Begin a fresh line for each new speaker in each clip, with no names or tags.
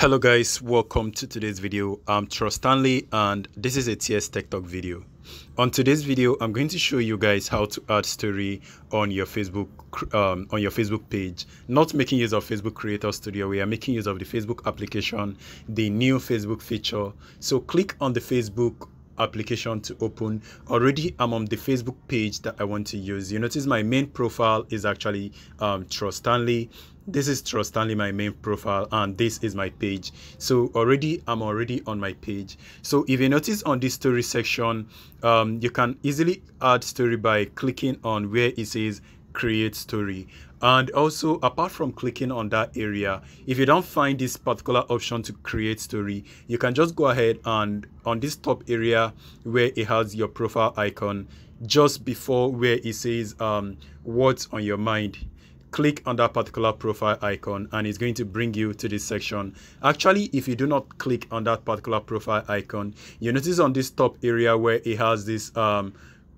Hello guys, welcome to today's video. I'm Trust Stanley and this is a TS Tech Talk video. On today's video, I'm going to show you guys how to add story on your Facebook um, on your Facebook page. Not making use of Facebook Creator Studio, we are making use of the Facebook application, the new Facebook feature. So click on the Facebook application to open already i'm on the facebook page that i want to use you notice my main profile is actually um, trust stanley this is trust stanley my main profile and this is my page. So already i'm already on my page. So if you notice on this story section um, you can easily add story by clicking on where it says create story. And also apart from clicking on that area if you don't find this particular option to create story you can just go ahead and on this top area where it has your profile icon just before where it says um, what's on your mind click on that particular profile icon and it's going to bring you to this section. Actually if you do not click on that particular profile icon you notice on this top area where it has this um,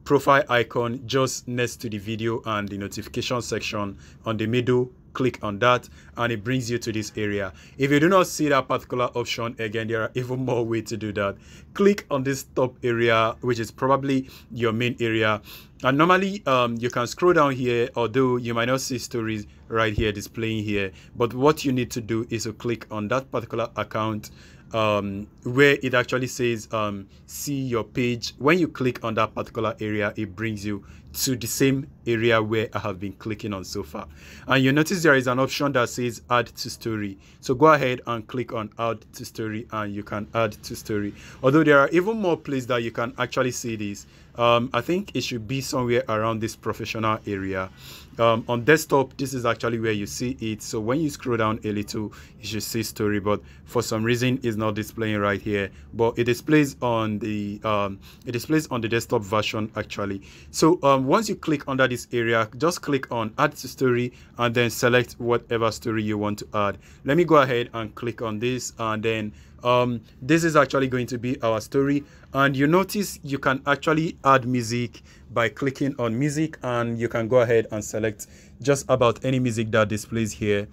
profile icon just next to the video and the notification section on the middle click on that and it brings you to this area. If you do not see that particular option again there are even more ways to do that. Click on this top area which is probably your main area. And normally um, you can scroll down here although you might not see stories right here displaying here. But what you need to do is to click on that particular account um, where it actually says um, see your page. When you click on that particular area, it brings you to the same area where I have been clicking on so far. And you notice there is an option that says add to story. So go ahead and click on add to story and you can add to story. Although there are even more places that you can actually see this. Um, I think it should be somewhere around this professional area. Um, on desktop, this is actually where you see it. So when you scroll down a little, you should see story, but for some reason it's not displaying right here. But it displays on the um, it displays on the desktop version actually. So um, once you click under this area, just click on add to story and then select whatever story you want to add. Let me go ahead and click on this and then um, this is actually going to be our story. And you notice you can actually add music by clicking on music and you can go ahead and select just about any music that displays here.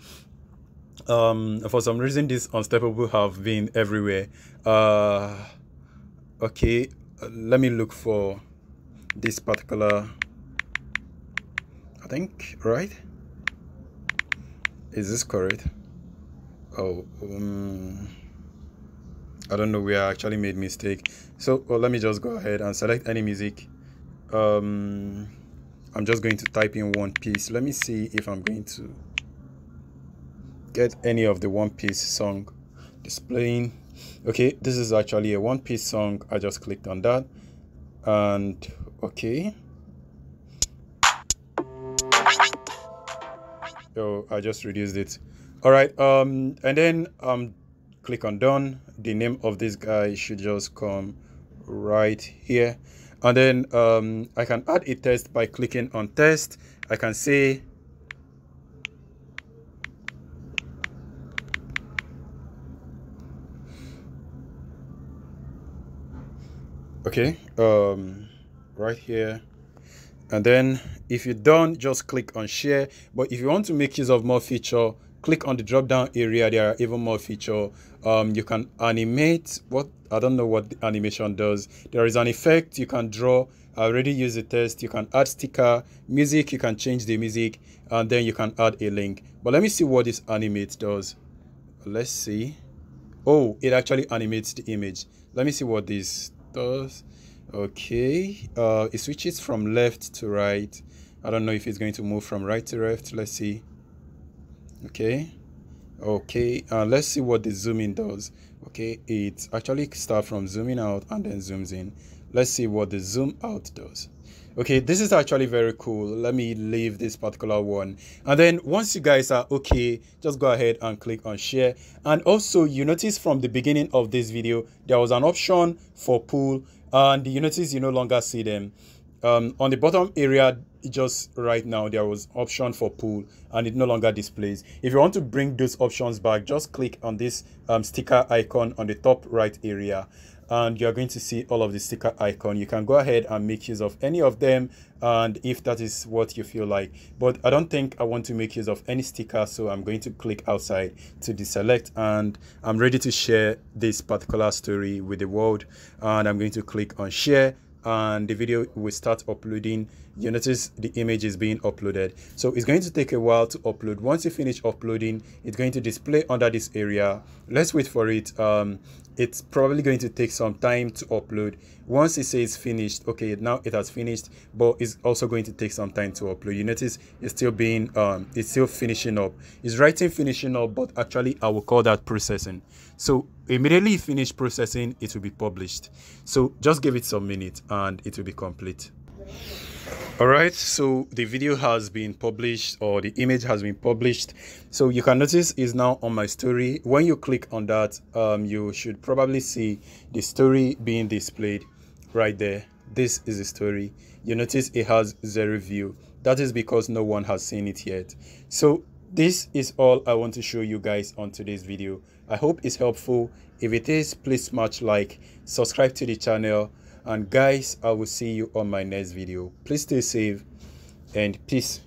Um, for some reason this unstoppable have been everywhere. Uh, okay let me look for this particular I think right is this correct oh um, I don't know where I actually made mistake. So well, let me just go ahead and select any music. Um, I'm just going to type in one piece. Let me see if I'm going to get any of the one piece song displaying. Okay, this is actually a one piece song. I just clicked on that and okay. Oh, I just reduced it. All right. Um, and then um click on done the name of this guy should just come right here and then um, I can add a test by clicking on test I can say okay um, right here. And then if you're done just click on share. But if you want to make use of more feature click on the drop down area. There are even more feature. Um, you can animate. What I don't know what the animation does. There is an effect you can draw. I already use the test. You can add sticker music. You can change the music and then you can add a link. But let me see what this animate does. Let's see. Oh it actually animates the image. Let me see what this does okay uh, it switches from left to right. I don't know if it's going to move from right to left. Let's see. Okay okay uh, let's see what the zooming does. Okay it actually starts from zooming out and then zooms in. Let's see what the zoom out does. Okay this is actually very cool. Let me leave this particular one. And then once you guys are okay just go ahead and click on share. And also you notice from the beginning of this video there was an option for pool and you notice you no longer see them. Um, on the bottom area just right now there was option for pool and it no longer displays. If you want to bring those options back just click on this um, sticker icon on the top right area and you're going to see all of the sticker icon. You can go ahead and make use of any of them and if that is what you feel like. But i don't think i want to make use of any sticker so i'm going to click outside to deselect and i'm ready to share this particular story with the world and i'm going to click on share and the video will start uploading. You notice the image is being uploaded. So it's going to take a while to upload. Once you finish uploading it's going to display under this area. Let's wait for it. Um, it's probably going to take some time to upload. Once it says finished okay now it has finished but it's also going to take some time to upload. You notice it's still being um it's still finishing up. It's writing finishing up but actually i will call that processing. So immediately finished processing it will be published. So just give it some minutes and it will be complete all right so the video has been published or the image has been published. So you can notice is now on my story. When you click on that um, you should probably see the story being displayed right there. This is the story. You notice it has zero view. That is because no one has seen it yet. So this is all i want to show you guys on today's video. I hope it's helpful. If it is please smash like subscribe to the channel and guys i will see you on my next video. Please stay safe and peace